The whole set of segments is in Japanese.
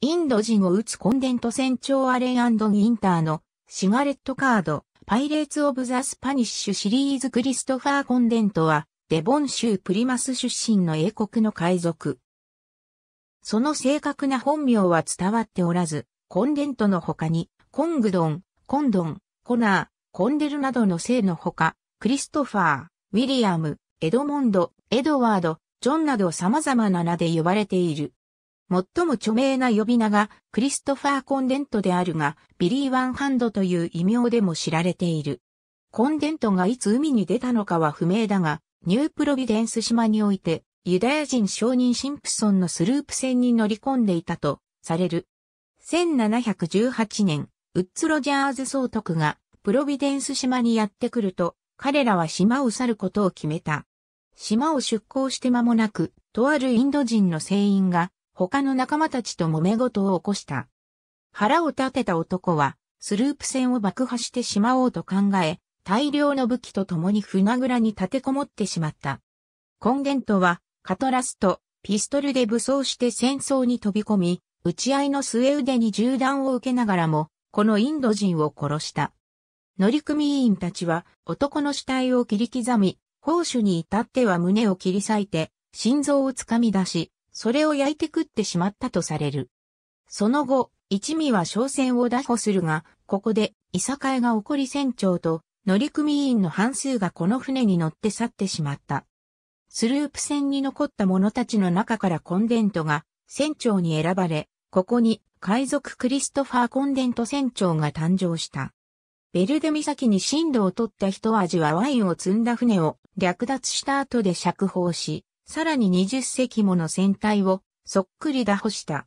インド人を撃つコンデント船長アレンウィンターのシガレットカード、パイレーツ・オブ・ザ・スパニッシュシリーズクリストファー・コンデントは、デボン州プリマス出身の英国の海賊。その正確な本名は伝わっておらず、コンデントの他に、コングドン、コンドン、コナー、コンデルなどの姓のほか、クリストファー、ウィリアム、エドモンド、エドワード、ジョンなど様々な名で呼ばれている。最も著名な呼び名がクリストファー・コンデントであるが、ビリー・ワンハンドという異名でも知られている。コンデントがいつ海に出たのかは不明だが、ニュープロビデンス島において、ユダヤ人商人シンプソンのスループ船に乗り込んでいたとされる。1718年、ウッツ・ロジャーズ総督がプロビデンス島にやってくると、彼らは島を去ることを決めた。島を出港して間もなく、とあるインド人の船員が他の仲間たちと揉め事を起こした。腹を立てた男は、スループ船を爆破してしまおうと考え、大量の武器と共に船蔵に立てこもってしまった。コンデントは、カトラスとピストルで武装して戦争に飛び込み、打ち合いの末腕に銃弾を受けながらも、このインド人を殺した。乗組員たちは男の死体を切り刻み、砲手に至っては胸を切り裂いて、心臓をつかみ出し、それを焼いて食ってしまったとされる。その後、一味は商船を拿捕するが、ここで、いさかいが起こり船長と乗組員の半数がこの船に乗って去ってしまった。スループ船に残った者たちの中からコンデントが船長に選ばれ、ここに海賊クリストファー・コンデント船長が誕生した。ベルデ岬に進路を取った人味はワインを積んだ船を略奪した後で釈放し、さらに20隻もの船体をそっくり打破した。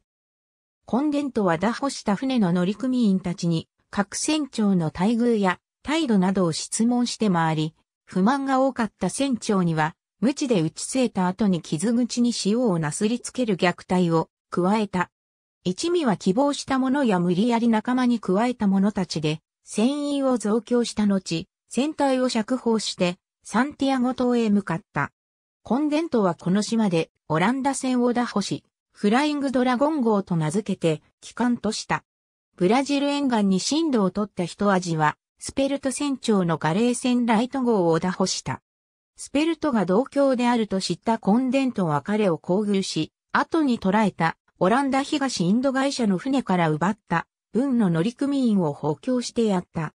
コンデントは打破した船の乗組員たちに各船長の待遇や態度などを質問して回り、不満が多かった船長には、無知で打ち据えた後に傷口に塩をなすりつける虐待を加えた。一味は希望した者や無理やり仲間に加えた者たちで、船員を増強した後、船体を釈放して、サンティアゴ島へ向かった。コンデントはこの島でオランダ船を打破し、フライングドラゴン号と名付けて機関とした。ブラジル沿岸に進路を取った人味は、スペルト船長のガレー船ライト号を打破した。スペルトが同郷であると知ったコンデントは彼を交遇し、後に捕らえたオランダ東インド会社の船から奪った分の乗組員を補強してやった。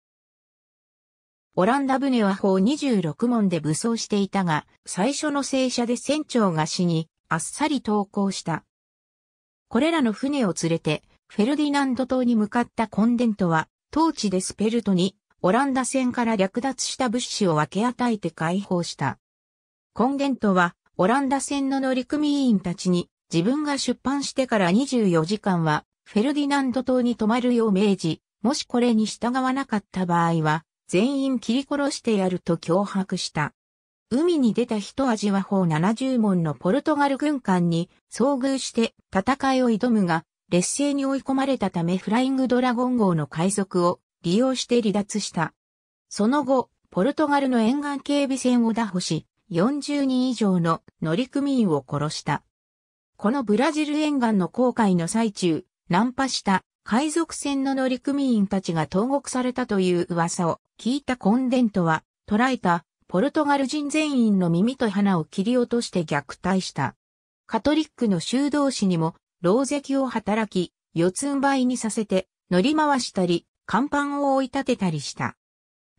オランダ船は砲26門で武装していたが、最初の戦車で船長が死に、あっさり投降した。これらの船を連れて、フェルディナンド島に向かったコンデントは、当地でスペルトに、オランダ船から略奪した物資を分け与えて解放した。コンデントは、オランダ船の乗組員たちに、自分が出版してから24時間は、フェルディナンド島に泊まるよう命じ、もしこれに従わなかった場合は、全員切り殺してやると脅迫した。海に出た人味は法70門のポルトガル軍艦に遭遇して戦いを挑むが、劣勢に追い込まれたためフライングドラゴン号の海賊を利用して離脱した。その後、ポルトガルの沿岸警備船を打破し、40人以上の乗組員を殺した。このブラジル沿岸の航海の最中、ナンパした海賊船の乗組員たちが投獄されたという噂を聞いたコンデントは、捉えたポルトガル人全員の耳と鼻を切り落として虐待した。カトリックの修道士にも、牢石を働き、四つん這いにさせて、乗り回したり、甲板を追い立てたりした。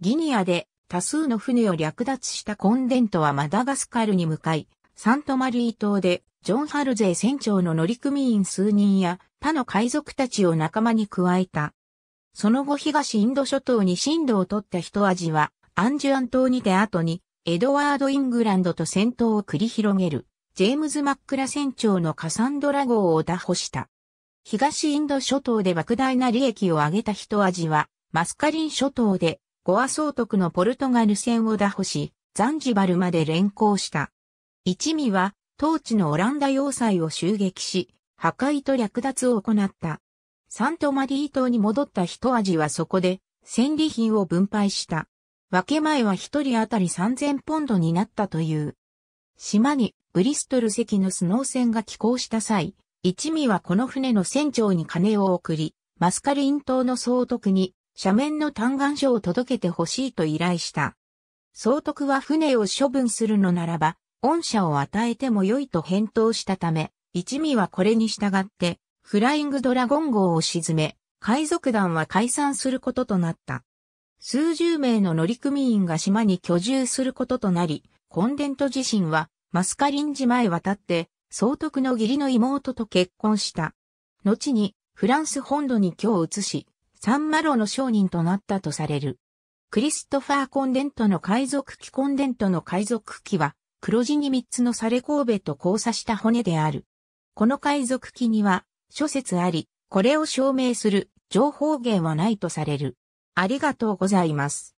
ギニアで多数の船を略奪したコンデントはマダガスカルに向かい、サントマリー島でジョン・ハルゼー船長の乗組員数人や他の海賊たちを仲間に加えた。その後東インド諸島に進路を取った人味は、アンジュアン島にて後に、エドワード・イングランドと戦闘を繰り広げる、ジェームズ・マックラ船長のカサンドラ号を打破した。東インド諸島で莫大な利益を上げた人味は、マスカリン諸島で、ゴア総督のポルトガル船を打破し、ザンジバルまで連行した。一味は、当地のオランダ要塞を襲撃し、破壊と略奪を行った。サントマリー島に戻った人味はそこで戦利品を分配した。分け前は一人当たり3000ポンドになったという。島にブリストル籍のスノー船が寄港した際、一味はこの船の船長に金を送り、マスカリン島の総督に斜面の嘆願書を届けてほしいと依頼した。総督は船を処分するのならば、恩赦を与えても良いと返答したため、一味はこれに従って、フライングドラゴン号を沈め、海賊団は解散することとなった。数十名の乗組員が島に居住することとなり、コンデント自身はマスカリン島へ渡って総督の義理の妹と結婚した。後にフランス本土に居を移し、サンマロの商人となったとされる。クリストファー・コンデントの海賊機コンデントの海賊機は黒地に三つのサレ神戸と交差した骨である。この海賊記には諸説あり、これを証明する情報源はないとされる。ありがとうございます。